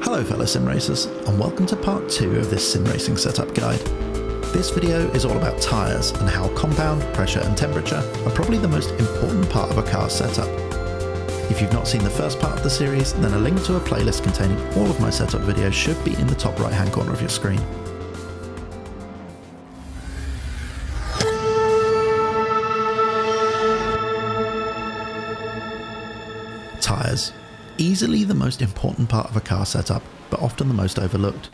Hello fellow sim racers and welcome to part 2 of this sim racing setup guide. This video is all about tyres and how compound, pressure and temperature are probably the most important part of a car setup. If you've not seen the first part of the series, then a link to a playlist containing all of my setup videos should be in the top right hand corner of your screen. Easily the most important part of a car setup, but often the most overlooked.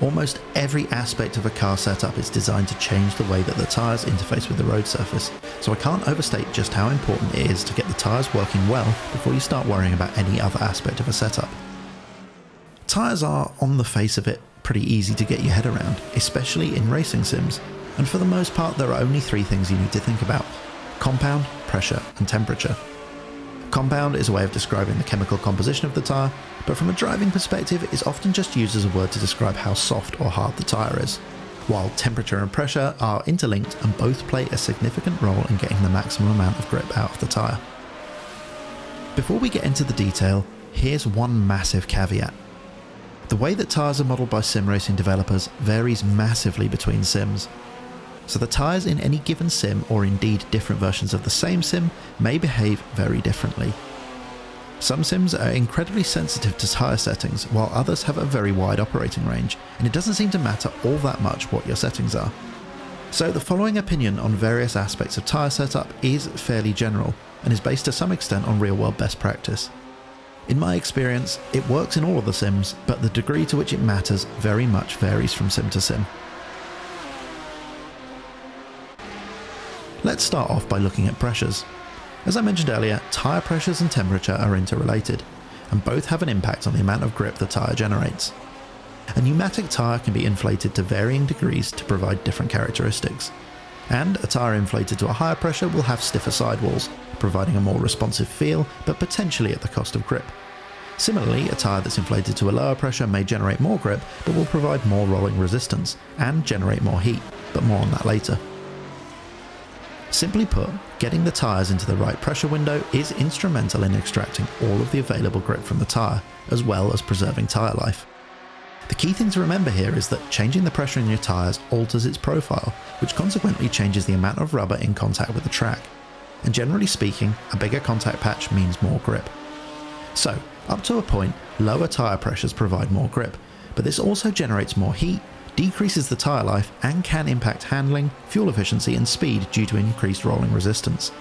Almost every aspect of a car setup is designed to change the way that the tyres interface with the road surface, so I can't overstate just how important it is to get the tyres working well before you start worrying about any other aspect of a setup. Tyres are, on the face of it, pretty easy to get your head around, especially in racing sims, and for the most part there are only three things you need to think about compound, pressure, and temperature. Compound is a way of describing the chemical composition of the tyre, but from a driving perspective is often just used as a word to describe how soft or hard the tyre is, while temperature and pressure are interlinked and both play a significant role in getting the maximum amount of grip out of the tyre. Before we get into the detail, here's one massive caveat. The way that tyres are modelled by sim racing developers varies massively between sims, so the tyres in any given sim, or indeed different versions of the same sim, may behave very differently. Some sims are incredibly sensitive to tyre settings, while others have a very wide operating range, and it doesn't seem to matter all that much what your settings are. So the following opinion on various aspects of tyre setup is fairly general, and is based to some extent on real world best practice. In my experience, it works in all of the sims, but the degree to which it matters very much varies from sim to sim. Let's start off by looking at pressures. As I mentioned earlier, tyre pressures and temperature are interrelated, and both have an impact on the amount of grip the tyre generates. A pneumatic tyre can be inflated to varying degrees to provide different characteristics, and a tyre inflated to a higher pressure will have stiffer sidewalls, providing a more responsive feel, but potentially at the cost of grip. Similarly, a tyre that's inflated to a lower pressure may generate more grip, but will provide more rolling resistance, and generate more heat, but more on that later. Simply put, getting the tyres into the right pressure window is instrumental in extracting all of the available grip from the tyre, as well as preserving tyre life. The key thing to remember here is that changing the pressure in your tyres alters its profile, which consequently changes the amount of rubber in contact with the track. And generally speaking, a bigger contact patch means more grip. So, up to a point, lower tyre pressures provide more grip, but this also generates more heat decreases the tyre life and can impact handling, fuel efficiency and speed due to increased rolling resistance.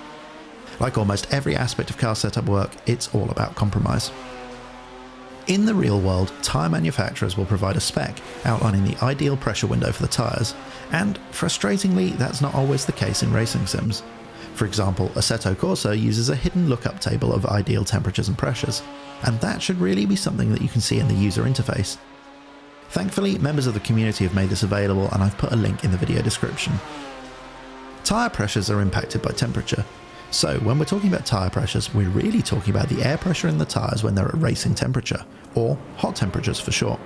Like almost every aspect of car setup work, it's all about compromise. In the real world, tyre manufacturers will provide a spec outlining the ideal pressure window for the tyres, and frustratingly, that's not always the case in racing sims. For example, Assetto Corsa uses a hidden lookup table of ideal temperatures and pressures, and that should really be something that you can see in the user interface. Thankfully, members of the community have made this available and I've put a link in the video description. Tyre pressures are impacted by temperature. So when we're talking about tyre pressures, we're really talking about the air pressure in the tyres when they're at racing temperature, or hot temperatures for short.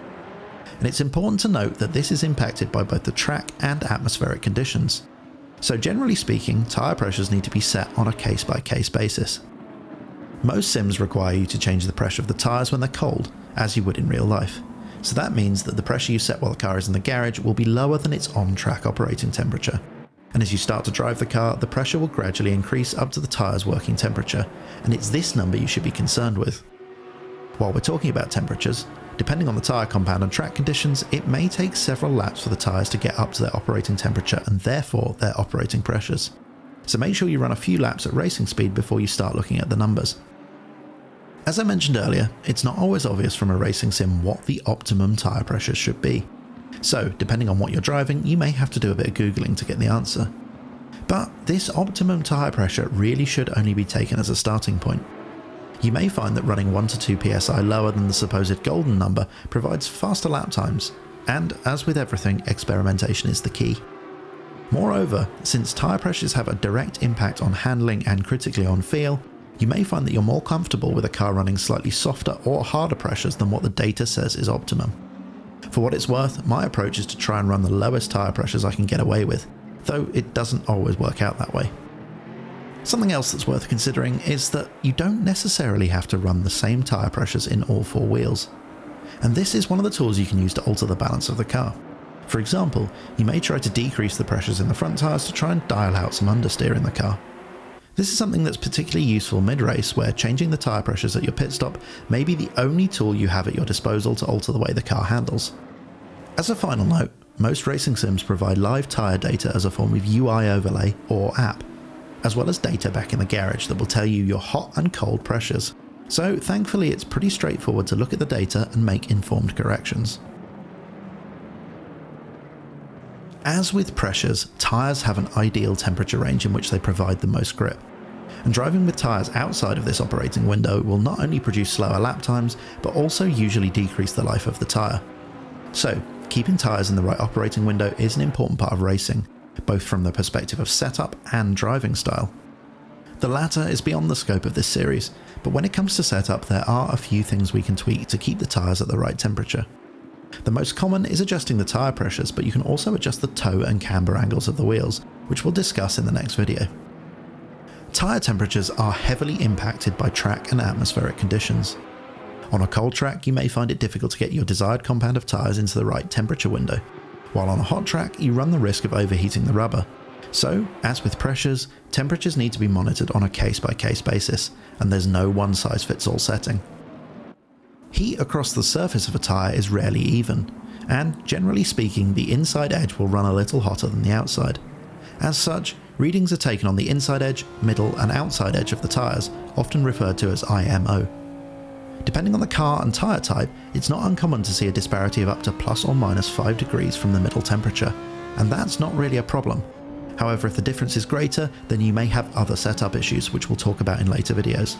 And it's important to note that this is impacted by both the track and atmospheric conditions. So generally speaking, tyre pressures need to be set on a case by case basis. Most sims require you to change the pressure of the tyres when they're cold, as you would in real life so that means that the pressure you set while the car is in the garage will be lower than its on-track operating temperature. And as you start to drive the car, the pressure will gradually increase up to the tyre's working temperature, and it's this number you should be concerned with. While we're talking about temperatures, depending on the tyre compound and track conditions, it may take several laps for the tyres to get up to their operating temperature and therefore their operating pressures. So make sure you run a few laps at racing speed before you start looking at the numbers. As I mentioned earlier, it's not always obvious from a racing sim what the optimum tyre pressure should be. So, depending on what you're driving, you may have to do a bit of googling to get the answer. But this optimum tyre pressure really should only be taken as a starting point. You may find that running 1 to 2 psi lower than the supposed golden number provides faster lap times, and as with everything, experimentation is the key. Moreover, since tyre pressures have a direct impact on handling and critically on feel, you may find that you're more comfortable with a car running slightly softer or harder pressures than what the data says is optimum. For what it's worth, my approach is to try and run the lowest tyre pressures I can get away with, though it doesn't always work out that way. Something else that's worth considering is that you don't necessarily have to run the same tyre pressures in all four wheels. and this is one of the tools you can use to alter the balance of the car. For example, you may try to decrease the pressures in the front tyres to try and dial out some understeer in the car. This is something that's particularly useful mid-race where changing the tyre pressures at your pit stop may be the only tool you have at your disposal to alter the way the car handles. As a final note, most racing sims provide live tyre data as a form of UI overlay or app, as well as data back in the garage that will tell you your hot and cold pressures. So thankfully it's pretty straightforward to look at the data and make informed corrections. As with pressures, tyres have an ideal temperature range in which they provide the most grip. And driving with tyres outside of this operating window will not only produce slower lap times, but also usually decrease the life of the tyre. So, keeping tyres in the right operating window is an important part of racing, both from the perspective of setup and driving style. The latter is beyond the scope of this series, but when it comes to setup, there are a few things we can tweak to keep the tyres at the right temperature. The most common is adjusting the tyre pressures, but you can also adjust the toe and camber angles of the wheels, which we'll discuss in the next video. Tyre temperatures are heavily impacted by track and atmospheric conditions. On a cold track, you may find it difficult to get your desired compound of tyres into the right temperature window, while on a hot track, you run the risk of overheating the rubber. So, as with pressures, temperatures need to be monitored on a case by case basis, and there's no one size fits all setting. Heat across the surface of a tyre is rarely even, and generally speaking, the inside edge will run a little hotter than the outside. As such, readings are taken on the inside edge, middle, and outside edge of the tyres, often referred to as IMO. Depending on the car and tyre type, it's not uncommon to see a disparity of up to plus or minus 5 degrees from the middle temperature, and that's not really a problem. However, if the difference is greater, then you may have other setup issues, which we'll talk about in later videos.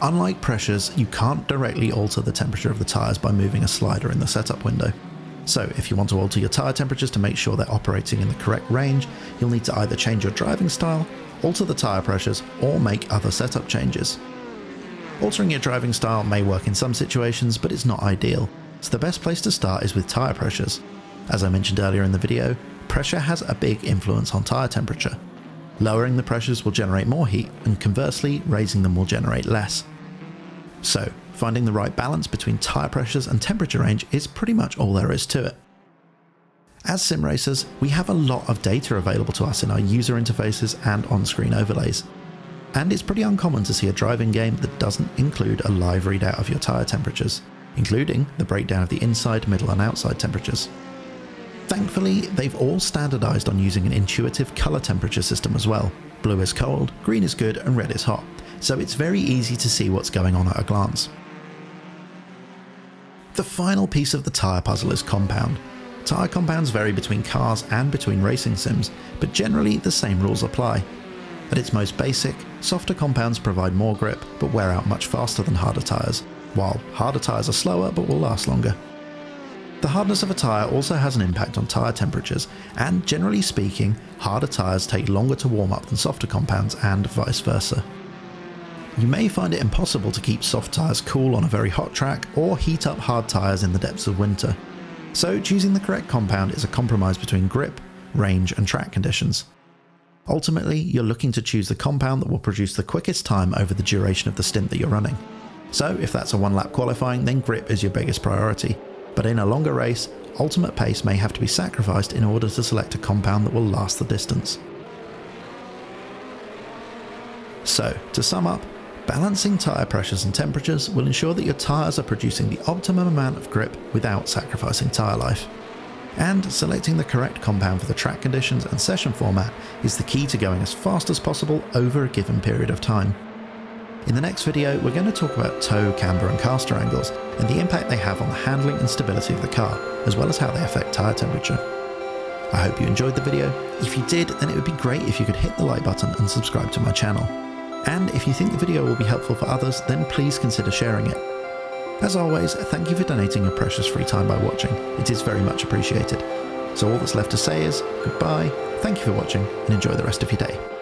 Unlike pressures, you can't directly alter the temperature of the tyres by moving a slider in the setup window. So if you want to alter your tyre temperatures to make sure they're operating in the correct range, you'll need to either change your driving style, alter the tyre pressures, or make other setup changes. Altering your driving style may work in some situations, but it's not ideal, so the best place to start is with tyre pressures. As I mentioned earlier in the video, pressure has a big influence on tyre temperature. Lowering the pressures will generate more heat, and conversely, raising them will generate less. So, finding the right balance between tyre pressures and temperature range is pretty much all there is to it. As sim racers, we have a lot of data available to us in our user interfaces and on-screen overlays. And it's pretty uncommon to see a driving game that doesn't include a live readout of your tyre temperatures, including the breakdown of the inside, middle and outside temperatures. Thankfully, they've all standardized on using an intuitive color temperature system as well. Blue is cold, green is good, and red is hot, so it's very easy to see what's going on at a glance. The final piece of the tyre puzzle is compound. Tyre compounds vary between cars and between racing sims, but generally the same rules apply. At its most basic, softer compounds provide more grip but wear out much faster than harder tyres, while harder tyres are slower but will last longer. The hardness of a tyre also has an impact on tyre temperatures, and generally speaking, harder tyres take longer to warm up than softer compounds and vice versa. You may find it impossible to keep soft tyres cool on a very hot track or heat up hard tyres in the depths of winter. So choosing the correct compound is a compromise between grip, range and track conditions. Ultimately, you're looking to choose the compound that will produce the quickest time over the duration of the stint that you're running. So if that's a one lap qualifying, then grip is your biggest priority, but in a longer race, ultimate pace may have to be sacrificed in order to select a compound that will last the distance. So, to sum up, balancing tyre pressures and temperatures will ensure that your tyres are producing the optimum amount of grip without sacrificing tyre life. And selecting the correct compound for the track conditions and session format is the key to going as fast as possible over a given period of time. In the next video, we're going to talk about toe, camber and caster angles and the impact they have on the handling and stability of the car, as well as how they affect tyre temperature. I hope you enjoyed the video. If you did, then it would be great if you could hit the like button and subscribe to my channel. And if you think the video will be helpful for others, then please consider sharing it. As always, thank you for donating your precious free time by watching. It is very much appreciated. So all that's left to say is goodbye, thank you for watching, and enjoy the rest of your day.